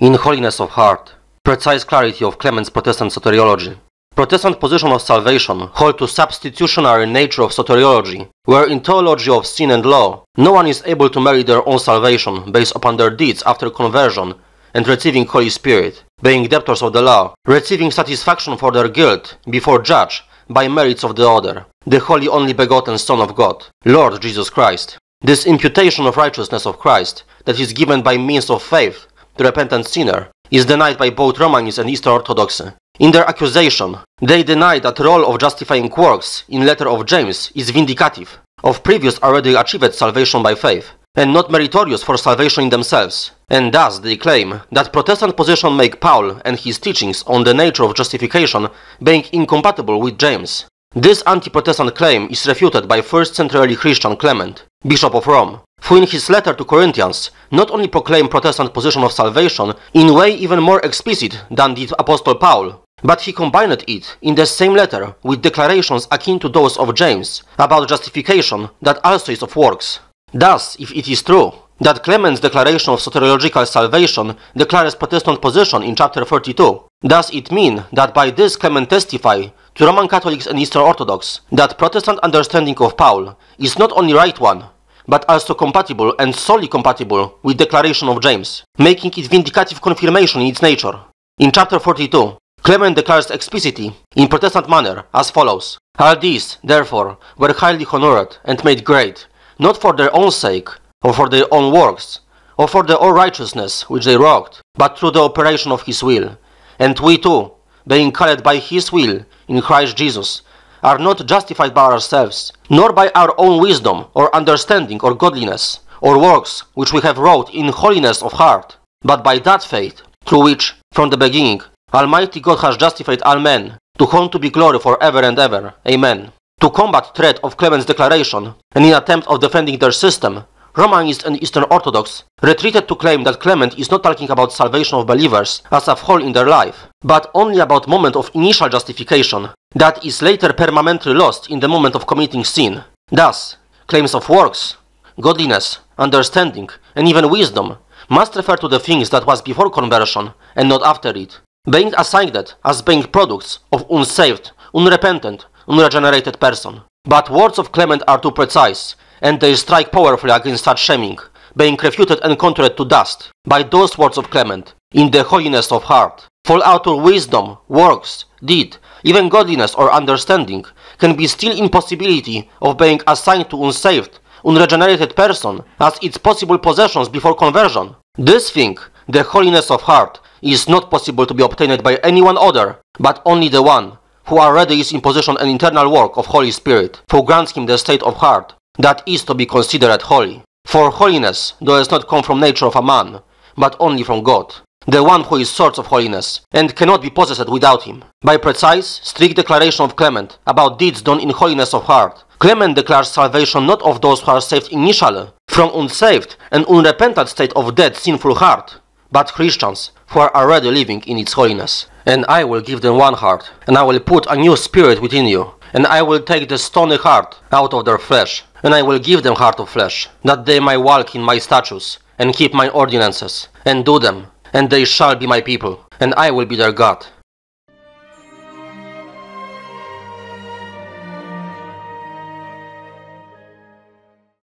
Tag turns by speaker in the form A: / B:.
A: in holiness of heart, precise clarity of Clement's Protestant soteriology. Protestant position of salvation hold to substitutionary nature of soteriology, where in theology of sin and law, no one is able to merit their own salvation based upon their deeds after conversion and receiving Holy Spirit, being debtors of the law, receiving satisfaction for their guilt before judge by merits of the other, the holy only begotten Son of God, Lord Jesus Christ. This imputation of righteousness of Christ that is given by means of faith to repentant sinner is denied by both Romanists and Eastern Orthodoxy. In their accusation, they deny that the role of justifying works in letter of James is vindicative of previous already achieved salvation by faith, and not meritorious for salvation in themselves. And thus they claim that Protestant position make Paul and his teachings on the nature of justification being incompatible with James. This anti-Protestant claim is refuted by first century Christian Clement, Bishop of Rome, who in his letter to Corinthians not only proclaimed Protestant position of salvation in way even more explicit than did Apostle Paul, but he combined it in the same letter with declarations akin to those of James about justification that also is of works. Thus, if it is true that Clement's declaration of soteriological salvation declares Protestant position in chapter 32, does it mean that by this Clement testify to Roman Catholics and Eastern Orthodox that Protestant understanding of Paul is not only right one, but also compatible and solely compatible with declaration of James, making it vindicative confirmation in its nature. In chapter 42, Clement declares explicitly, in Protestant manner, as follows. All these, therefore, were highly honored and made great, not for their own sake, or for their own works, or for their own righteousness which they wrought, but through the operation of his will. And we too, being called by his will in Christ Jesus, are not justified by ourselves, nor by our own wisdom, or understanding, or godliness, or works which we have wrought in holiness of heart, but by that faith, through which, from the beginning, Almighty God has justified all men, to whom to be glory for ever and ever. Amen. To combat threat of Clement's declaration, and in attempt of defending their system, Romanist and Eastern Orthodox retreated to claim that Clement is not talking about salvation of believers as a whole in their life, but only about moment of initial justification that is later permanently lost in the moment of committing sin. Thus, claims of works, godliness, understanding, and even wisdom must refer to the things that was before conversion and not after it being assigned as being products of unsaved, unrepentant, unregenerated person. But words of Clement are too precise, and they strike powerfully against such shaming, being refuted and countered to dust by those words of Clement, in the holiness of heart. For of wisdom, works, deed, even godliness or understanding, can be still impossibility of being assigned to unsaved, unregenerated person as its possible possessions before conversion. This thing, the holiness of heart, is not possible to be obtained by anyone other, but only the one who already is in possession an internal work of Holy Spirit, who grants him the state of heart that is to be considered holy. For holiness does not come from nature of a man, but only from God, the one who is source of holiness, and cannot be possessed without him. By precise, strict declaration of Clement about deeds done in holiness of heart, Clement declares salvation not of those who are saved initially, from unsaved and unrepentant state of dead sinful heart, but Christians who are already living in its holiness. And I will give them one heart, and I will put a new spirit within you, and I will take the stony heart out of their flesh, and I will give them heart of flesh, that they may walk in my statutes, and keep my ordinances, and do them, and they shall be my people, and I will be their God.